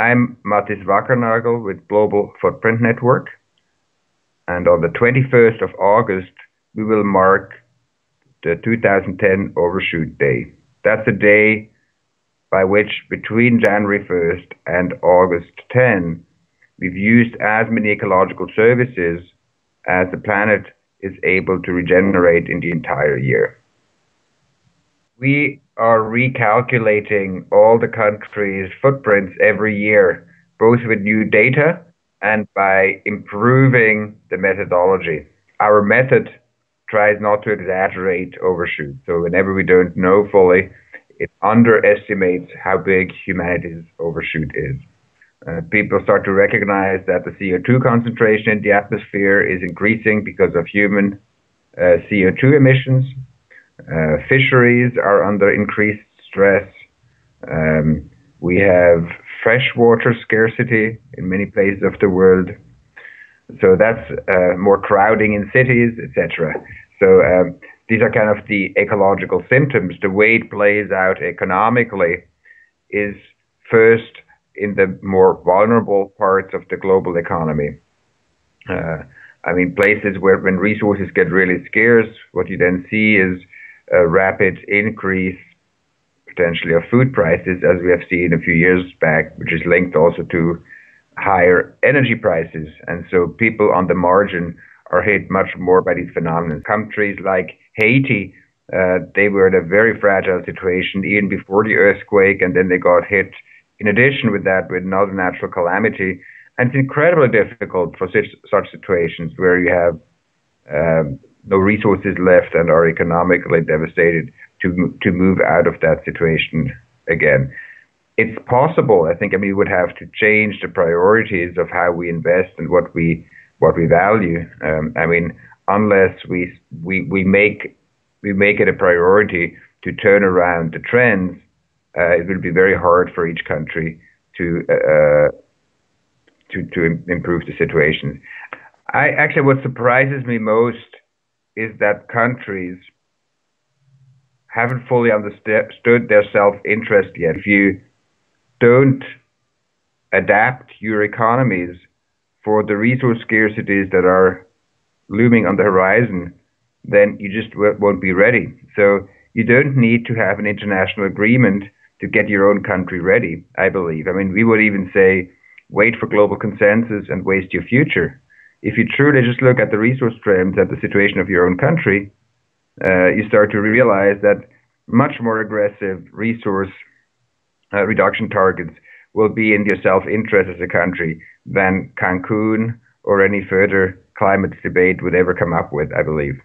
I'm Mathis Wackernagel with Global Footprint Network. And on the 21st of August, we will mark the 2010 Overshoot Day. That's a day by which between January 1st and August 10, we've used as many ecological services as the planet is able to regenerate in the entire year. We are recalculating all the countries' footprints every year, both with new data and by improving the methodology. Our method tries not to exaggerate overshoot. So whenever we don't know fully, it underestimates how big humanity's overshoot is. Uh, people start to recognize that the CO2 concentration in the atmosphere is increasing because of human uh, CO2 emissions. Uh, fisheries are under increased stress. Um, we have freshwater scarcity in many places of the world. So that's uh, more crowding in cities, etc. So um, these are kind of the ecological symptoms. The way it plays out economically is first in the more vulnerable parts of the global economy. Uh, I mean, places where when resources get really scarce, what you then see is a rapid increase potentially of food prices, as we have seen a few years back, which is linked also to higher energy prices. And so people on the margin are hit much more by these phenomena. Countries like Haiti, uh, they were in a very fragile situation even before the earthquake, and then they got hit in addition with that with another natural calamity. And it's incredibly difficult for such, such situations where you have um, no resources left and are economically devastated to to move out of that situation again. It's possible. I think. I mean, we would have to change the priorities of how we invest and what we what we value. Um, I mean, unless we we we make we make it a priority to turn around the trends, uh, it will be very hard for each country to uh, to to improve the situation. I actually, what surprises me most is that countries haven't fully understood their self-interest yet. If you don't adapt your economies for the resource scarcities that are looming on the horizon, then you just won't be ready. So you don't need to have an international agreement to get your own country ready, I believe. I mean, we would even say wait for global consensus and waste your future. If you truly just look at the resource trends and the situation of your own country, uh, you start to realize that much more aggressive resource uh, reduction targets will be in your self-interest as a country than Cancun or any further climate debate would ever come up with, I believe.